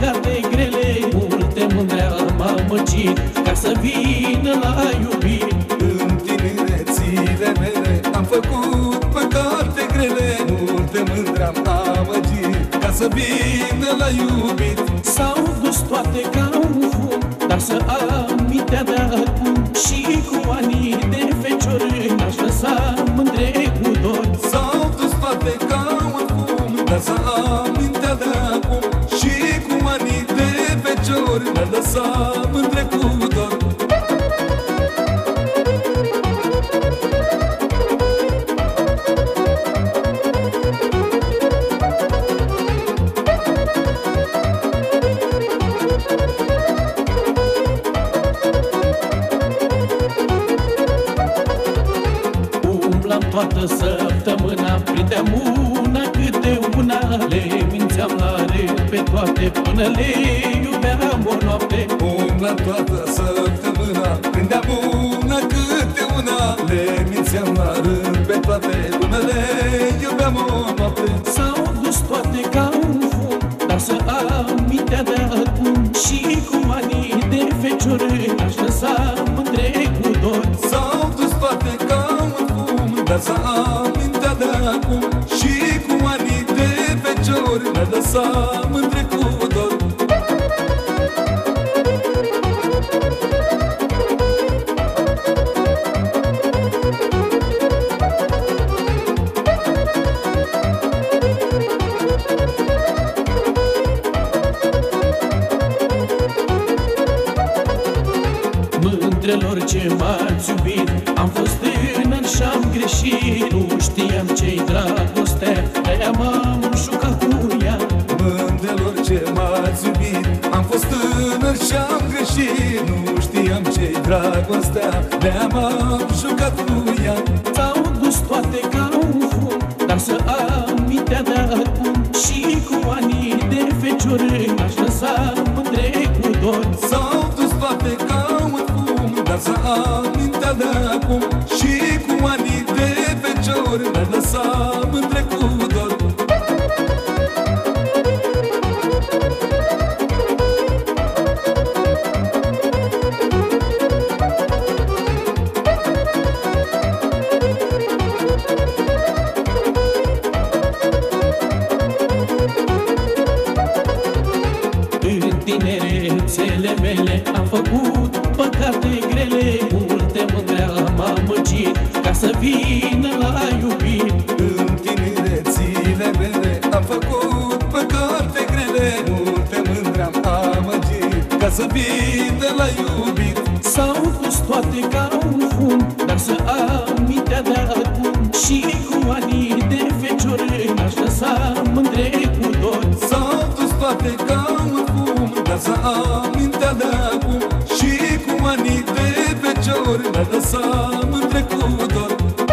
păcate grele Multe mândre am amăgit Ca să vină la iubit În tinerețile mele Am făcut păcate grele Multe mândre am amăgit Ca să vină la iubit feciori Ne lăsam mândre cu dor Umblam toată săptămâna Prindeam una câte una Le mințeam la rând pe toate Până le iubeam o noapte Umbla toată săptămâna. Prindeam una câte una Le mințeam la rând pe toate Până le iubeam o noapte. S-au dus toate ca un fum Dar să am mintea de acum. Și cu anii de feciori Aș lăsa mândre cu dor. S-au dus toate ca un fum Dar să am mintea de acum. Și cu anii de feciori Ne lăsam Mândrelor ce m-ați iubit. Am fost tânăr și-am greșit Nu știam ce-i dragostea De-aia m-am jucat cu ea. Mândelor ce m-ați iubit Am fost tânăr și-am greșit Nu știam ce-i dragostea. De-am am jucat cu ea. S-au dus toate ca un fum Dar să am mintea de acum. Și cu anii de feciori Aș lăsa mândre cu dor. S-au tinerețele mele Am făcut păcate grele. Multe mândre am amăgit Ca să vină la iubit. În tinerețile mele Am făcut păcate grele. Multe mândre am amăgit Ca să vină la iubit. S-au dus toate ca un fum Dar să am mintea de acum. Și cu anii de feciori Aș lăsa mândre cu dor S-au dus toate ca un fum Dar să am mintea de acum Și cu manii de pe Mi-a lăsat în trecut